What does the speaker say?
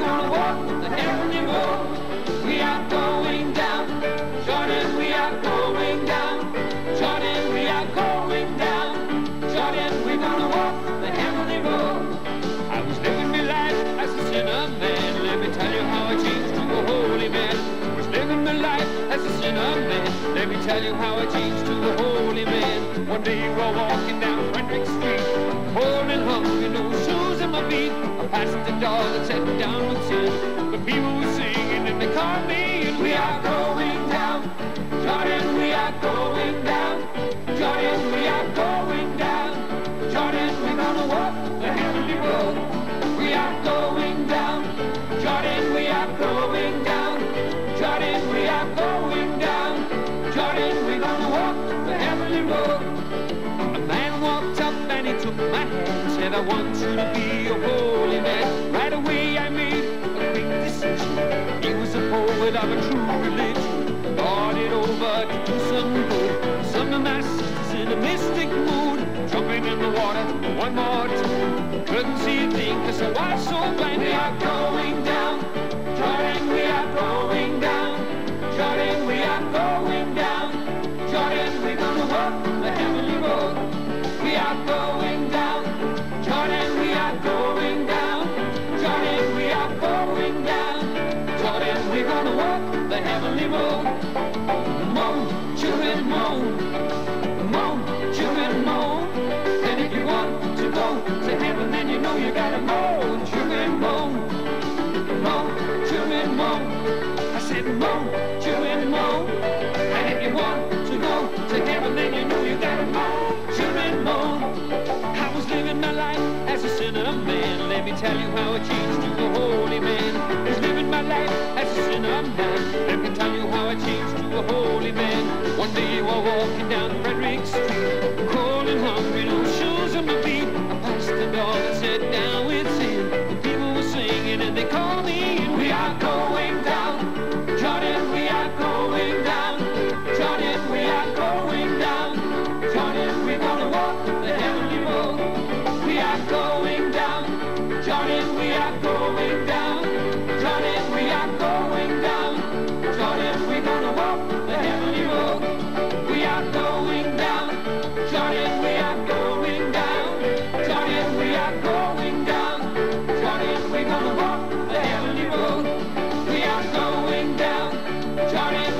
gonna walk the heavenly road. We are going down. Jordan, we are going down. Jordan, we are going down. Jordan, we're gonna walk the heavenly road. I was living my life as a sinner man. Let me tell you how I changed to a holy man. I was living my life as a sinner man. Let me tell you how I changed to a holy man. One day we were walking down Frederick door that said down with sin. The people were singing and they called me and we are going down. Jordan, we are going down. Jordan, we are going down. Jordan, we're gonna walk the heavenly road. We are going down. Jordan, we are going down. Jordan, we are going down. Jordan, we're gonna walk the heavenly road. A man walked up and he took my hand, said, I want you to be a man. Right away I made a quick decision. He was a poet of a true religion. Thought it over to do some good. Some of my sisters in a mystic mood, jumping in the water one more time. Couldn't see a thing cause I was so blind. We are going down. Jordan, we are going down. Jordan, we are going down. Jordan, we're gonna walk the heavenly road. We are going down. Jordan, we are going the heavenly road. Moan, children, moan. Moan, children, moan. And if you want to go to heaven, then you know you gotta moan, children, moan. Moan, children, moan. I said moan, children, moan. And if you want to go to heaven, then you know you gotta moan, children, moan. I was living my life as a sinner man. Let me tell you how I changed sinner man. Me tell you how I changed to a holy man. One day while walking down Frederick Street, cold and hungry, no shoes on my feet. I passed the door that said down with sin. The people were singing and they called me and we are going down. Jordan, we are going down. Jordan, we are going down. Jordan, we're gonna walk the heavenly road. We are going down. Jordan, we are going down. down. Johnny